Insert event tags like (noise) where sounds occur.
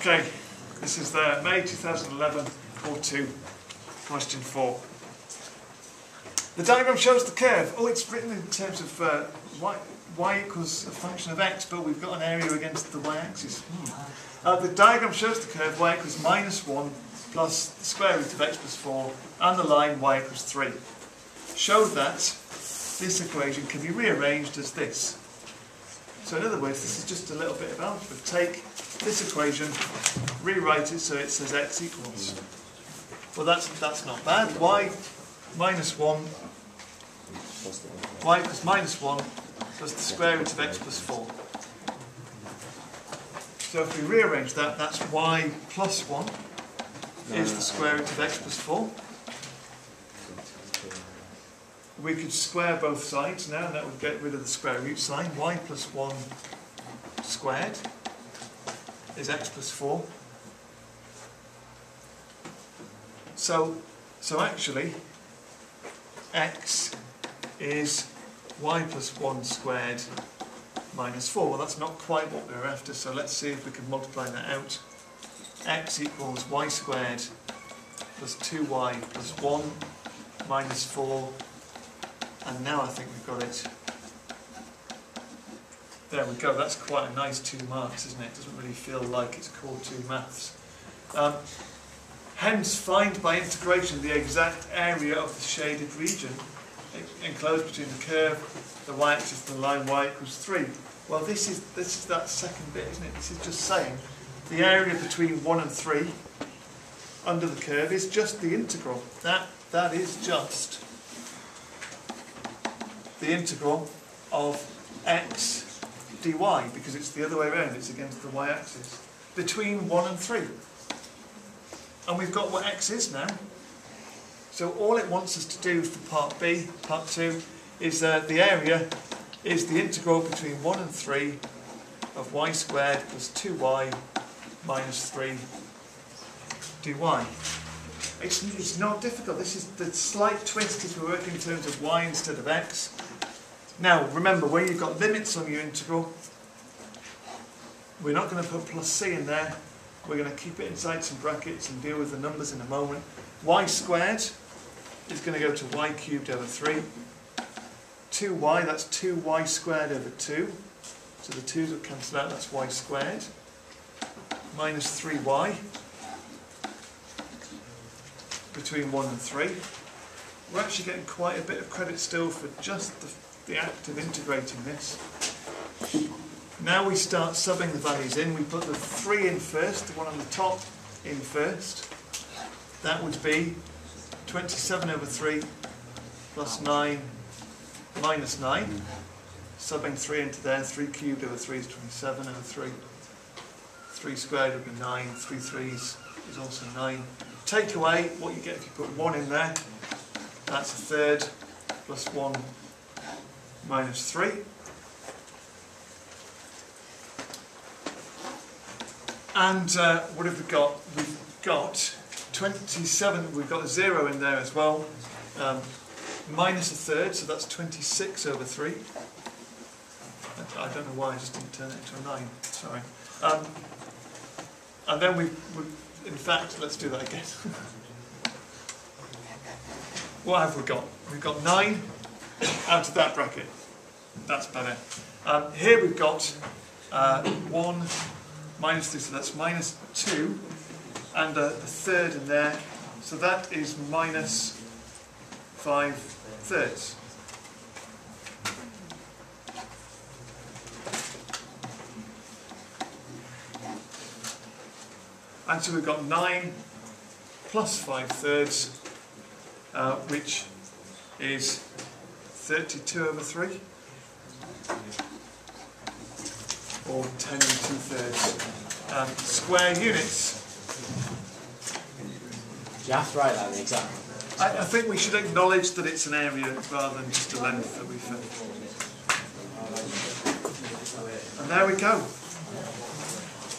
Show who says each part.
Speaker 1: Okay, this is the May 2011 Core 2, question 4. The diagram shows the curve. Oh, it's written in terms of uh, y, y equals a function of x, but we've got an area against the y-axis. Hmm. Uh, the diagram shows the curve y equals minus 1 plus the square root of x plus 4 and the line y equals 3. Show that this equation can be rearranged as this. So in other words, this is just a little bit of algebra. Take this equation, rewrite it so it says x equals. Well, that's, that's not bad. y minus 1, y equals minus 1 plus the square root of x plus 4. So if we rearrange that, that's y plus 1 is the square root of x plus 4. We could square both sides now, and that would get rid of the square root sign. y plus 1 squared is x plus 4. So, so actually, x is y plus 1 squared minus 4. Well, that's not quite what we are after, so let's see if we can multiply that out. x equals y squared plus 2y plus 1 minus 4 and now I think we've got it. There we go, that's quite a nice two marks, isn't it? It doesn't really feel like it's core two maths. Um, hence, find by integration the exact area of the shaded region enclosed between the curve, the y-axis and the line y equals 3. Well, this is, this is that second bit, isn't it? This is just saying the area between 1 and 3 under the curve is just the integral. That, that is just the integral of x dy, because it's the other way around, it's against the y-axis, between 1 and 3. And we've got what x is now. So all it wants us to do for part B, part 2, is uh, the area is the integral between 1 and 3 of y squared plus 2y minus 3 dy. It's, it's not difficult. This is the slight twist is we work in terms of y instead of x. Now, remember, where you've got limits on your integral, we're not going to put plus c in there. We're going to keep it inside some brackets and deal with the numbers in a moment. y squared is going to go to y cubed over 3. 2y, that's 2y squared over 2. So the 2's will cancel out, that's y squared. Minus 3y between 1 and 3. We're actually getting quite a bit of credit still for just the the act of integrating this. Now we start subbing the values in. We put the 3 in first, the one on the top in first. That would be 27 over 3 plus 9 minus 9. Subbing 3 into there, 3 cubed over 3 is 27 over 3. 3 squared would be 9, 3 threes is also 9. Take away what you get if you put 1 in there. That's a third plus 1 minus 3. And uh, what have we got? We've got 27, we've got a 0 in there as well. Um, minus a third, so that's 26 over 3. I don't know why I just didn't turn it into a 9, sorry. Um, and then we, we, in fact, let's do that again. (laughs) what have we got? We've got 9 out of that bracket. That's better. Um, here we've got uh, 1 minus 2, so that's minus 2, and a, a third in there, so that is minus 5 thirds. And so we've got 9 plus 5 thirds, uh, which is 32 over 3. Or 10 and 2 thirds. Um, square units.
Speaker 2: You have to write that in the exam.
Speaker 1: I, I think we should acknowledge that it's an area rather than just a length that we fill. And there we go.